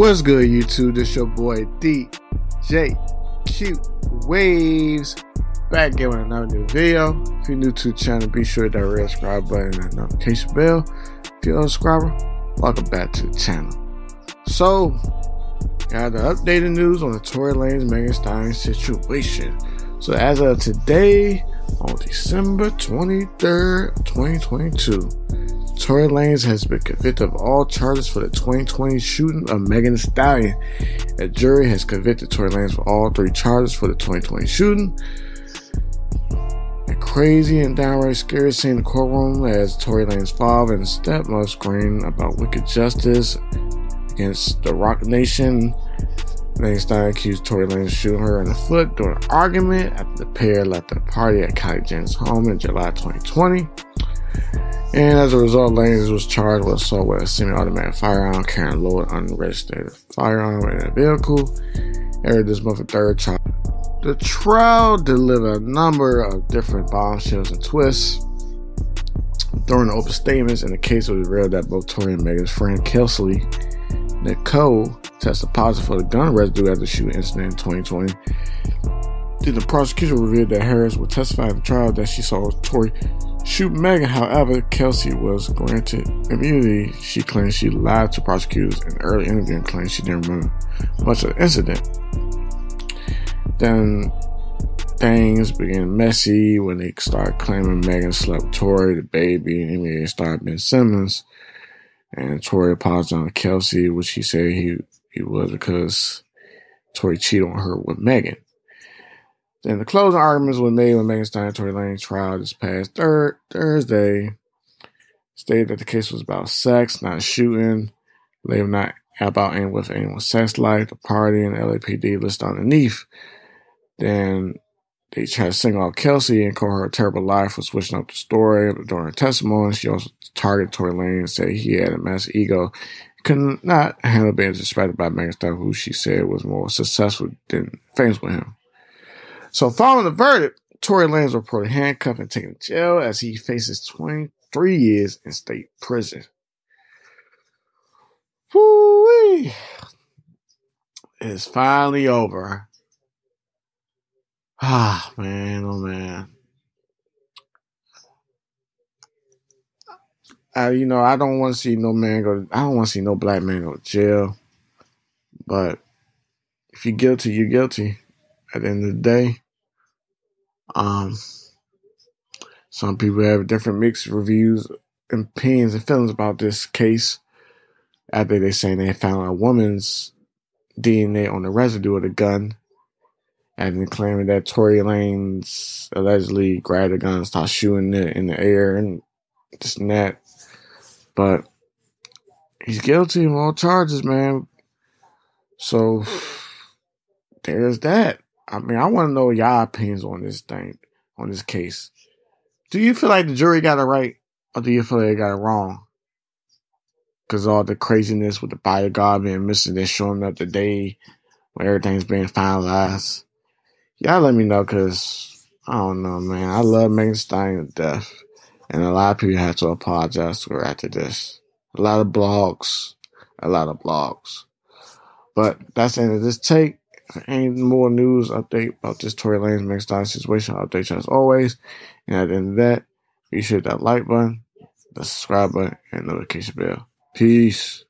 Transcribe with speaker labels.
Speaker 1: What's good, YouTube? This your boy DJ Cute Waves back again with another new video. If you're new to the channel, be sure to that red subscribe button and notification bell. If you're a subscriber, welcome back to the channel. So, got the updated news on the Tory Lanez Megan Stein situation. So, as of today, on December 23rd, 2022, Tory Lanez has been convicted of all charges for the 2020 shooting of Megan Thee Stallion. A jury has convicted Tory Lanez for all three charges for the 2020 shooting. A crazy and downright scary scene in the courtroom as Tory Lanez's father and stepmother scream about wicked justice against the Roc Nation. Megan Stein accused Tory Lanez of shooting her in the foot during an argument after the pair left a party at Kylie Jenner's home in July 2020. And as a result, Lanez was charged with assault with a semi-automatic firearm, carrying loaded unregistered firearm in a vehicle. Earlier this month, a third trial. The trial delivered a number of different bombshells and twists. During the open statements, in the case was revealed that both Tory and Megan's friend Kelsey Nicole tested positive for the gun residue after the shooting incident in 2020. Then the prosecution revealed that Harris would testify in the trial that she saw Tory shoot Megan. However, Kelsey was granted immunity. She claimed she lied to prosecutors in an early interview and claimed she didn't remember much of the incident. Then things began messy when they started claiming Megan slept Tory, the baby, and immediately started Ben Simmons. And Tory apologized on Kelsey, which he said he, he was because Tory cheated on her with Megan. Then the closing arguments were made when Megan Stein and Tory Lanez trial this past third Thursday. Stated that the case was about sex, not shooting. They were not about anyone with anyone's sex life, the party, and LAPD listed underneath. Then they tried to single out Kelsey and call her a terrible liar for switching up the story. During her testimony, she also targeted Tory Lanez and said he had a massive ego could not handle being disrespected by Megan Stein, who she said was more successful than famous with him. So following the verdict, Tory Lanez reported handcuffed and taken to jail as he faces 23 years in state prison. Woo-wee. It's finally over. Ah, man, oh man. Uh, you know, I don't want to see no man go. I don't want to see no black man go to jail. But if you're guilty, you're guilty at the end of the day. Um, some people have different mixed reviews and opinions and feelings about this case. After they say they found a woman's DNA on the residue of the gun, and then claiming that Tory Lanez allegedly grabbed the gun and started shooting it in the air and just and that. But he's guilty of all charges, man. So there's that. I mean, I want to know y'all opinions on this thing, on this case. Do you feel like the jury got it right, or do you feel like they got it wrong? Because all the craziness with the bodyguard being missing, they're showing up the day when everything's being finalized. Y'all let me know, because I don't know, man. I love Megan Stein to death. And a lot of people had to apologize to her after this. A lot of blogs. A lot of blogs. But that's the end of this take any more news update about this Tory Lanez Megan Stein situation, I'll update you as always. And at the end of that, be sure that like button, the subscribe button, and notification bell. Peace.